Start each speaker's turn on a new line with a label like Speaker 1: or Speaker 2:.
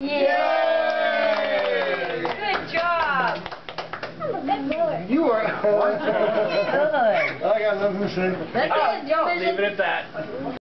Speaker 1: Yay! Good job.
Speaker 2: You are.
Speaker 1: Good.
Speaker 2: I got nothing to say.
Speaker 1: That's good, job.
Speaker 3: Leave it at that.